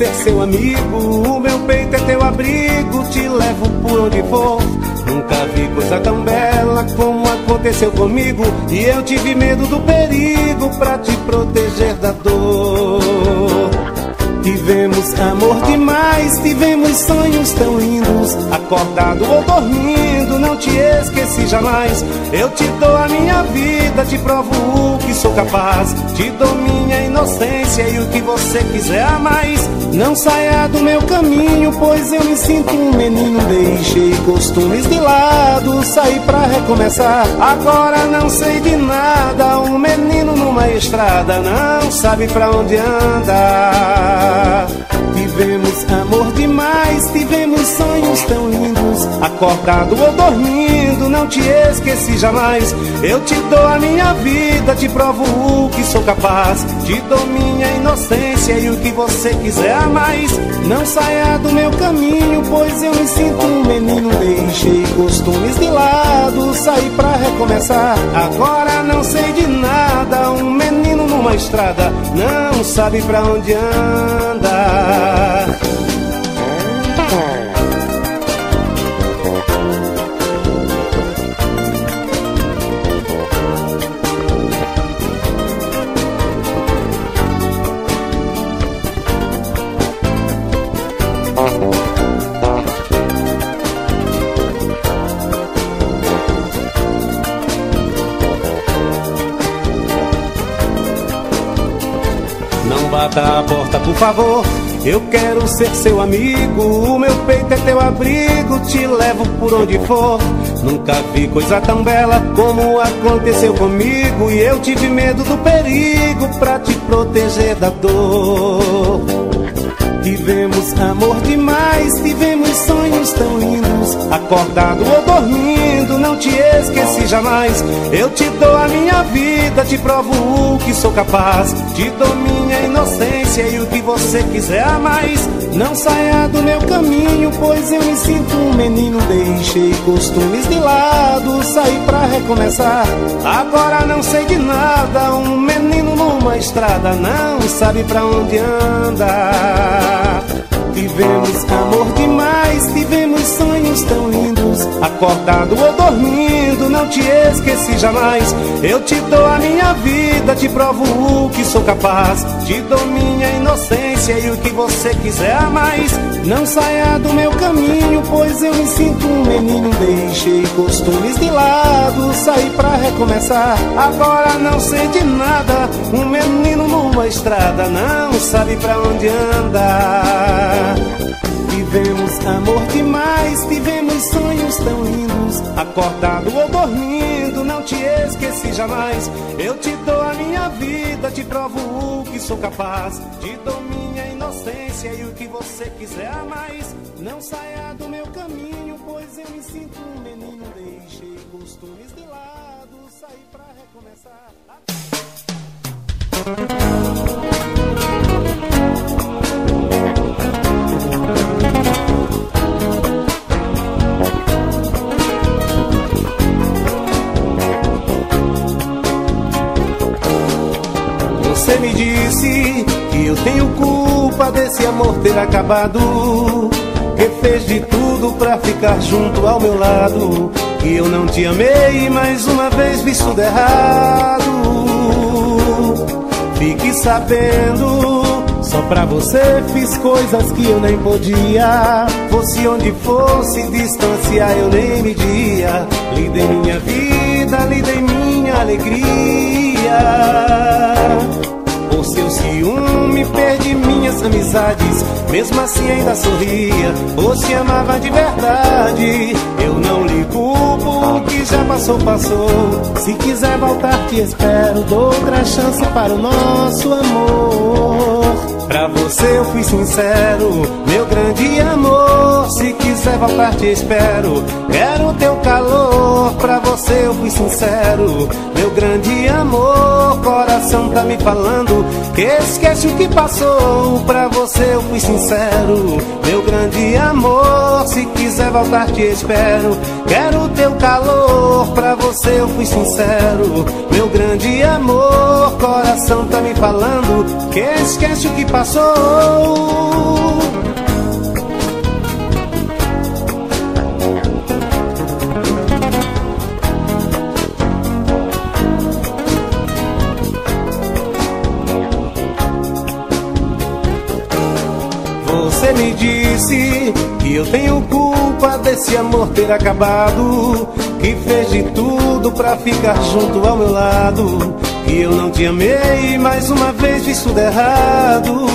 ser seu amigo. O meu peito é teu abrigo. Te levo por onde for. Nunca vi coisa tão bela como aconteceu comigo. E eu tive medo do perigo pra te proteger da dor. Tivemos amor demais, tivemos sonhos tão lindos. Acordado ou dormindo, não te esqueci jamais. Eu te dou a minha vida, te provo o que sou capaz. Te dou minha inocência e o que você quiser a mais. Não saia do meu caminho, pois eu me sinto um menino. Deixei costumes de lado, saí pra recomeçar. Agora não sei de nada, um menino numa estrada não sabe pra onde anda. Tivemos amor demais, tivemos sonhos tão lindos. Acordado ou dormindo, não te esqueci jamais. Eu te dou a minha vida, te provo o que sou capaz. Te dou minha inocência e o que você quiser a mais. Não saia do meu caminho, pois eu me sinto um menino. Deixei costumes de lado, saí pra recomeçar. Agora não sei de nada, um menino numa estrada não sabe pra onde anda. Favor. Eu quero ser seu amigo. O meu peito é teu abrigo. Te levo por onde for. Nunca vi coisa tão bela como aconteceu comigo. E eu tive medo do perigo pra te proteger da dor. Tivemos amor demais, tivemos sonhos tão lindos. Acordado ou dormindo, não te esqueci jamais. Eu te dou a minha vida, te provo o que sou capaz. Te dou minha inocência e o que você quiser a mais. Não saia do meu caminho, pois eu me sinto um menino. Deixei costumes de lado, saí pra recomeçar. Agora não sei de nada, um menino numa estrada não sabe pra onde anda. Tivemos amor demais, tivemos sonhos tão lindos. Acordado ou dormindo, não te esqueci jamais. Eu te dou a minha vida, te provo o que sou capaz. Te dou minha inocência e o que você quiser a mais. Não saia do meu caminho, pois eu me sinto um menino. Deixei costumes de lado, saí pra recomeçar. Agora não sei de nada, um menino numa estrada não sabe pra onde anda. Tivemos sonhos tão lindos. Acordado ou dormindo, não te esqueci jamais. Eu te dou a minha vida, te provo o que sou capaz. Te dou minha inocência e o que você quiser a mais. Não saia do meu caminho, pois eu me sinto um menino. Deixei costumes de lado, saí pra recomeçar. Você me disse que eu tenho culpa desse amor ter acabado. Que fez de tudo pra ficar junto ao meu lado. Que eu não te amei, mais uma vez vi tudo errado. Fique sabendo, só pra você fiz coisas que eu nem podia. Fosse onde fosse, distância eu nem media. Lhe dei minha vida, lhe dei minha alegria. Amizades Mesmo assim ainda sorria Ou se amava de verdade. Eu não lhe culpo, o que já passou, passou. Se quiser voltar te espero Dou outra chance para o nosso amor. Pra você eu fui sincero Meu grande amor Se quiser voltar te espero Quero o teu calor Pra você eu fui sincero Meu grande amor Coração tá me falando Que esquece o que passou Pra você eu eu fui sincero. Meu grande amor, se quiser voltar te espero. Quero teu calor, pra você eu fui sincero. Meu grande amor, coração tá me falando que esquece o que passou. Que eu tenho culpa desse amor ter acabado. Que fez de tudo pra ficar junto ao meu lado. Que eu não te amei, mais uma vez fiz tudo errado.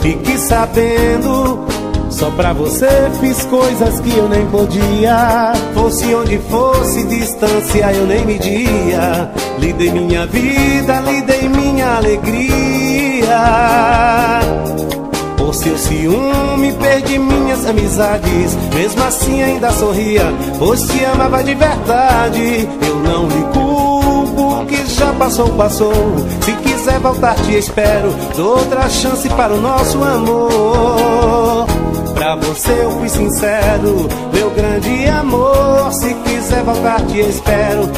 Fique sabendo, só pra você fiz coisas que eu nem podia. Fosse onde fosse, distância eu nem media. Lhe dei minha vida, lhe dei minha alegria. Por seu ciúme perdi minhas amizades. Mesmo assim ainda sorria Pois te amava de verdade. Eu não lhe culpo O que já passou, passou. Se quiser voltar te espero. Dou outra chance para o nosso amor. Pra você eu fui sincero Meu grande amor. Se quiser voltar te espero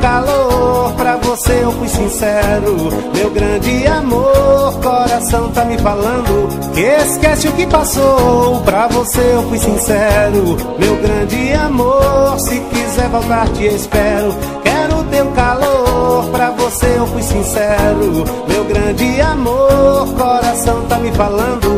calor. Pra você eu fui sincero Meu grande amor. Coração tá me falando Que esquece o que passou. Pra você eu fui sincero Meu grande amor. Se quiser voltar te espero. Quero teu calor. Pra você eu fui sincero Meu grande amor. Coração tá me falando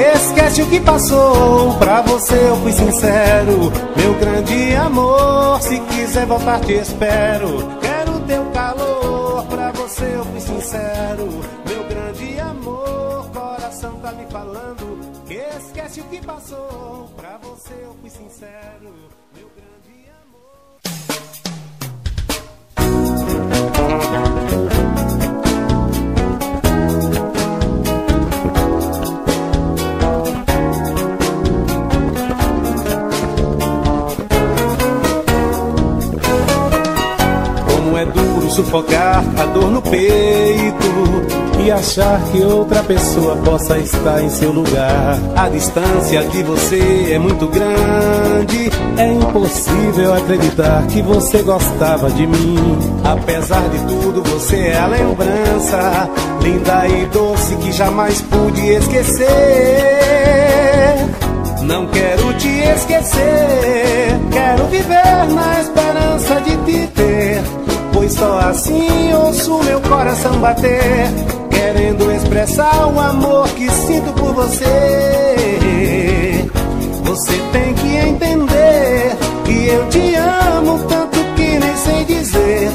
esquece o que passou. Pra você eu fui sincero. Meu grande amor Se quiser voltar te espero. Quero teu calor. Pra você eu fui sincero. Meu grande amor Coração tá me falando. Que esquece o que passou. Pra você eu fui sincero. Meu grande sufocar a dor no peito e achar que outra pessoa possa estar em seu lugar. A distância de você é muito grande, é impossível acreditar que você gostava de mim. Apesar de tudo, você é a lembrança linda e doce que jamais pude esquecer. Não quero te esquecer, quero viver na esperança de te ter. Pois só assim ouço meu coração bater, querendo expressar o amor que sinto por você. Você tem que entender que eu te amo tanto que nem sei dizer.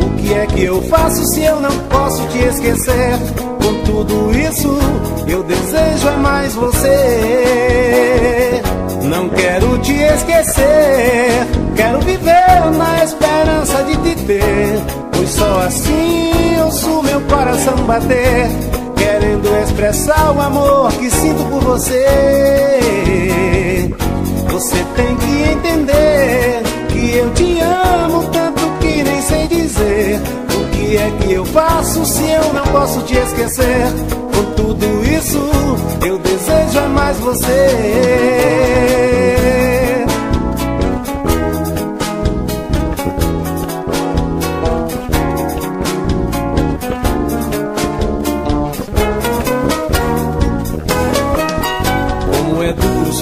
O que é que eu faço se eu não posso te esquecer? Com tudo isso, eu desejo é mais você. Não quero te esquecer, quero viver na esperança de te ter. Pois só assim ouço meu coração bater, querendo expressar o amor que sinto por você. Você tem que entender que eu te amo tanto que nem sei dizer. O que é que eu faço se eu não posso te esquecer? Com tudo isso, eu desejo é mais você.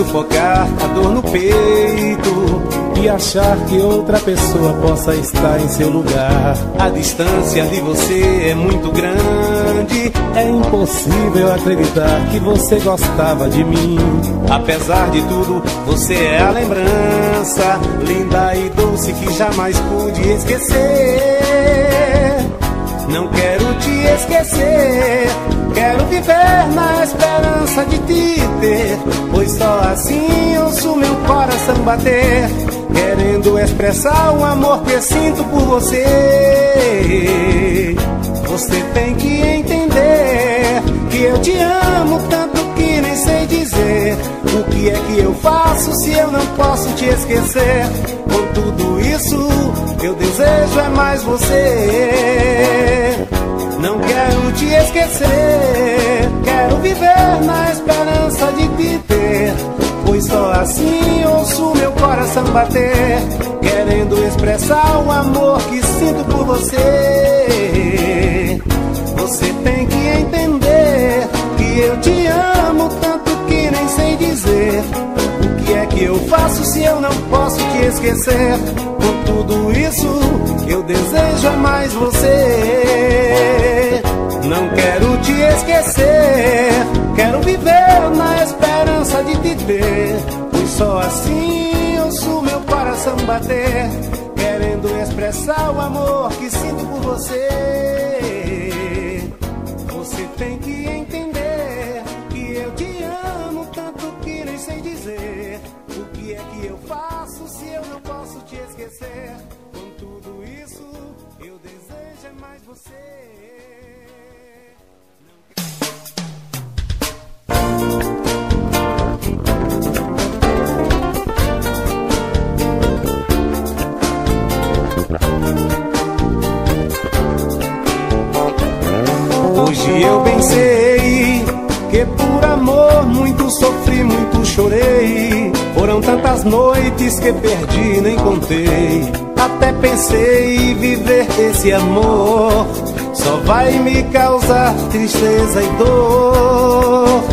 Sufocar a dor no peito e achar que outra pessoa possa estar em seu lugar. A distância de você é muito grande, é impossível acreditar que você gostava de mim. Apesar de tudo, você é a lembrança linda e doce que jamais pude esquecer. Não quero te esquecer, quero viver na esperança de te ter. Pois só assim ouço meu coração bater, querendo expressar o amor que sinto por você. Você tem que entender que eu te amo tanto que nem sei dizer. O que é que eu faço se eu não posso te esquecer? Com tudo isso, meu desejo é mais você. Não quero te esquecer. Quero viver na esperança de te ter. Pois só assim ouço meu coração bater. Querendo expressar o amor que sinto por você. Você tem que entender que eu te amo faço se eu não posso te esquecer? Com tudo isso, eu desejo mais você. Não quero te esquecer, quero viver na esperança de te ter. Pois só assim ouço meu coração bater, querendo expressar o amor que sinto por. Você eu não posso te esquecer? Com tudo isso, eu desejo é mais você. Hoje eu pensei que por amor muito sofri, muito chorei. Tantas noites que perdi, nem contei. Até pensei viver esse amor só vai me causar tristeza e dor.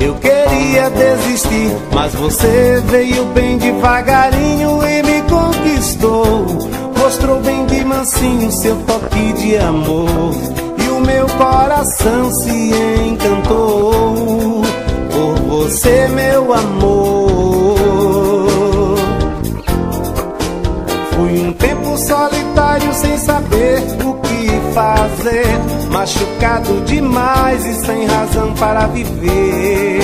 Eu queria desistir, mas você veio bem devagarinho e me conquistou. Mostrou bem de mansinho seu toque de amor. E o meu coração se encantou por você, meu amor. Um tempo solitário sem saber o que fazer, machucado demais e sem razão para viver.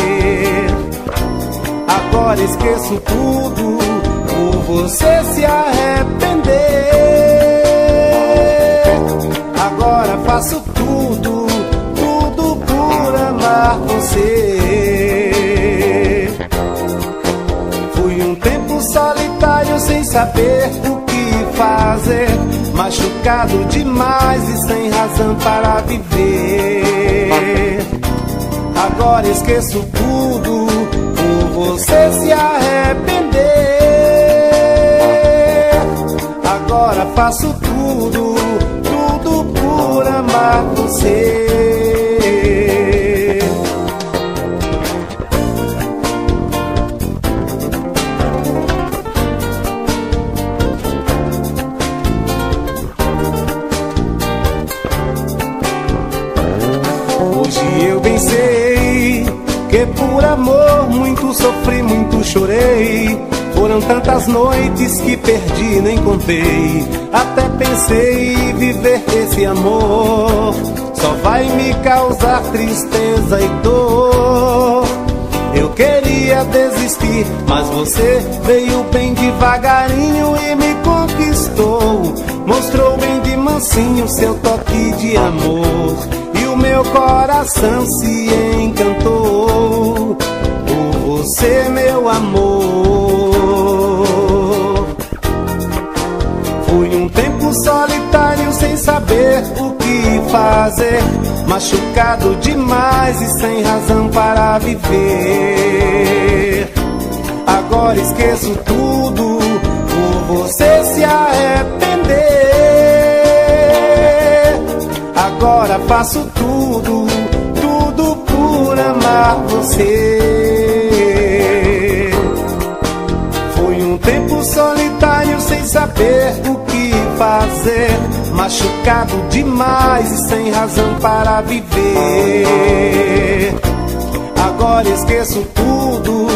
Agora esqueço tudo por você se arrepender. Agora faço tudo, tudo por amar você. Fui um tempo solitário sem saber o fazer, machucado demais e sem razão para viver. Agora esqueço tudo por você se arrepender. Agora faço tudo, tudo por amar você. Sofri, muito chorei. Foram tantas noites que perdi, nem contei. Até pensei viver esse amor. Só vai me causar tristeza e dor. Eu queria desistir, mas você veio bem devagarinho e me conquistou. Mostrou bem de mansinho seu toque de amor. E o meu coração se encantou você, meu amor. Fui um tempo solitário sem saber o que fazer, machucado demais e sem razão para viver. Agora esqueço tudo por você se arrepender. Agora faço tudo, tudo por amar você. Tempo solitário sem saber o que fazer, machucado demais e sem razão para viver. Agora esqueço tudo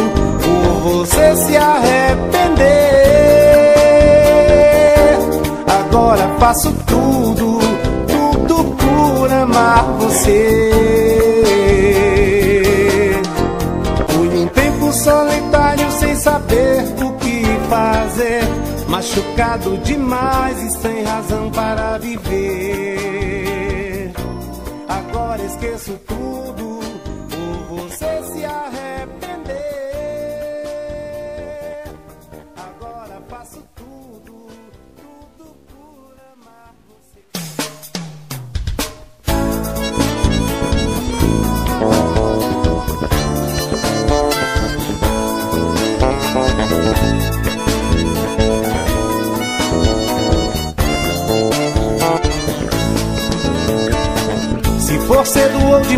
por você se arrepender. Agora faço tudo, tudo por amar você. Machucado demais e sem razão para viver. Agora esqueço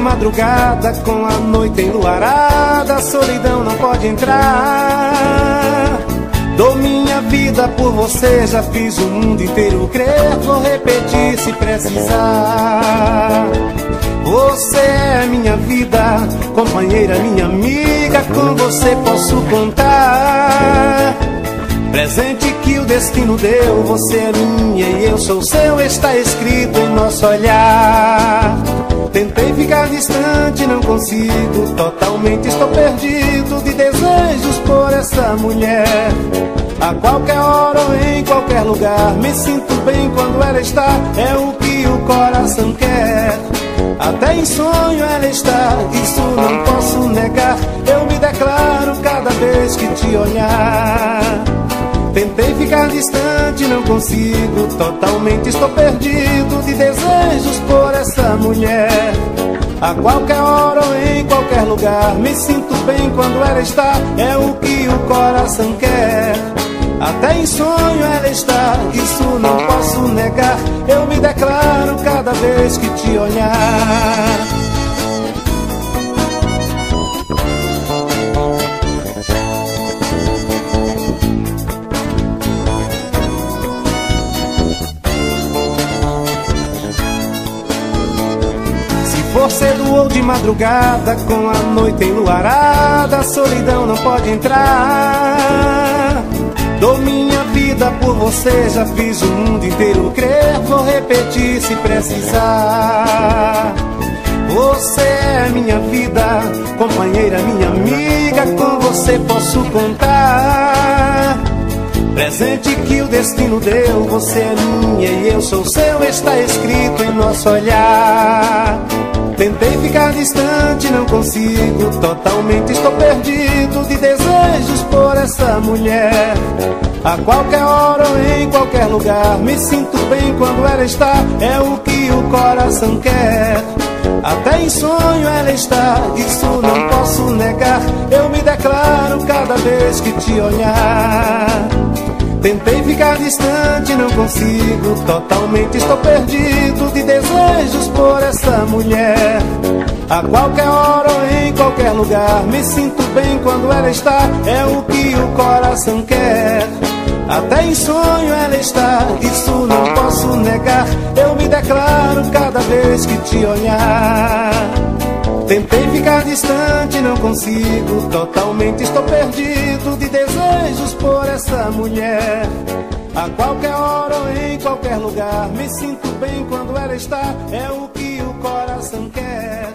madrugada, com a noite enluarada, a solidão não pode entrar. Dou minha vida por você, já fiz o mundo inteiro crer. Vou repetir se precisar. Você é minha vida, companheira, minha amiga, com você posso contar. Presente destino deu, você é minha e eu sou seu, está escrito em nosso olhar. Tentei ficar distante, não consigo, totalmente estou perdido de desejos por essa mulher. A qualquer hora ou em qualquer lugar, me sinto bem quando ela está, é o que o coração quer. Até em sonho ela está, isso não posso negar. Eu me declaro cada vez que te olhar. Tentei ficar distante, não consigo. Totalmente estou perdido de desejos por essa mulher. A qualquer hora ou em qualquer lugar, me sinto bem quando ela está. É o que o coração quer. Até em sonho ela está, isso não posso negar. Eu me declaro cada vez que te olhar. For cedo ou de madrugada, com a noite enluarada, a solidão não pode entrar. Dou minha vida por você, já fiz o mundo inteiro crer, vou repetir se precisar. Você é minha vida, companheira, minha amiga, com você posso contar. Presente que o destino deu, você é minha e eu sou seu, está escrito em nosso olhar. Tentei ficar distante, não consigo. Totalmente estou perdido de desejos por essa mulher. A qualquer hora ou em qualquer lugar, me sinto bem quando ela está. É o que o coração quer. Até em sonho ela está, isso não posso negar. Eu me declaro cada vez que te olhar. Tentei ficar distante, não consigo. Totalmente estou perdido de desejos por essa mulher. A qualquer hora ou em qualquer lugar, me sinto bem quando ela está. É o que o coração quer. Até em sonho ela está, isso não posso negar. Eu me declaro cada vez que te olhar. Tentei ficar distante, não consigo. Totalmente estou perdido de desejos por essa mulher. A qualquer hora ou em qualquer lugar, me sinto bem quando ela está. É o que o coração quer.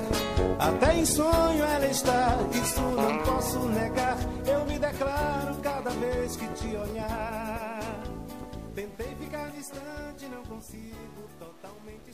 Até em sonho ela está, isso não posso negar. Eu me declaro cada vez que te olhar. Tentei ficar distante, não consigo. Totalmente